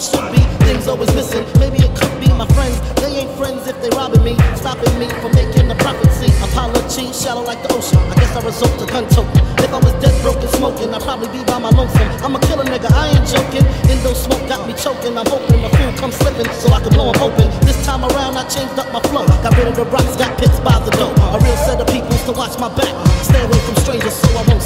I should be. Things always missing. Maybe it could be my friends. They ain't friends if they robbing me, stopping me from making the prophecy. Apology, shallow like the ocean. I guess I resort to gun token. If I was dead, broken, smoking, I'd probably be by my lonesome. I'm a killer nigga, I ain't joking. Indo smoke got me choking. I'm hoping the food comes slipping so I can blow him open. This time around, I changed up my flow. Got rid of the rocks, got pits by the dough. A real set of people to watch my back. Stay away from strangers so I won't